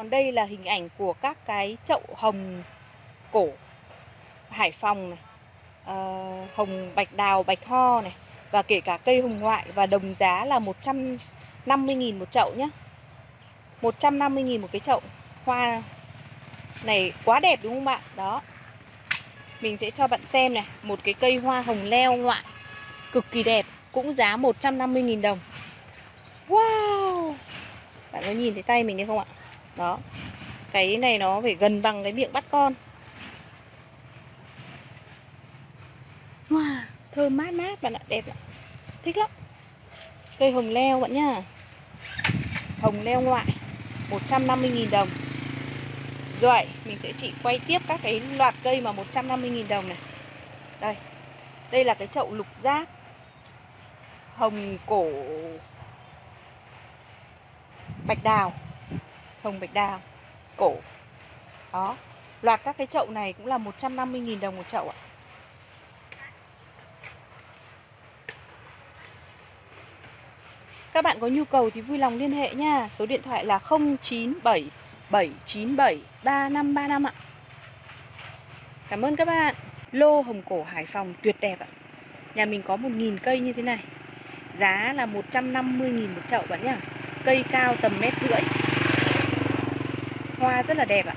Còn đây là hình ảnh của các cái chậu hồng cổ Hải Phòng này, ờ, hồng bạch đào, bạch ho này và kể cả cây hồng ngoại và đồng giá là 150.000 một chậu nhé 150.000 một cái chậu hoa này quá đẹp đúng không bạn? Đó. Mình sẽ cho bạn xem này, một cái cây hoa hồng leo ngoại cực kỳ đẹp, cũng giá 150.000 đồng. Wow. Bạn có nhìn thấy tay mình đấy không ạ? Đó. Cái này nó phải gần bằng cái miệng bắt con. Wow, thơm mát mát bạn ạ, đẹp ạ. Thích lắm. Cây hồng leo bạn nhá. Hồng leo ngoại 150.000 đồng. Rồi, mình sẽ chỉ quay tiếp các cái loạt cây mà 150.000 đồng này. Đây. Đây là cái chậu lục giác. Hồng cổ bạch đào. Hồng bạch đào cổ. Đó. Loạt các cái chậu này cũng là 150.000 đồng một chậu ạ. Các bạn có nhu cầu thì vui lòng liên hệ nha. Số điện thoại là 097 797 3535 ạ. Cảm ơn các bạn. Lô hồng cổ Hải Phòng tuyệt đẹp ạ. Nhà mình có 1.000 cây như thế này. Giá là 150.000 một chậu bạn nhá. Cây cao tầm mét rưỡi. Hoa rất là đẹp ạ.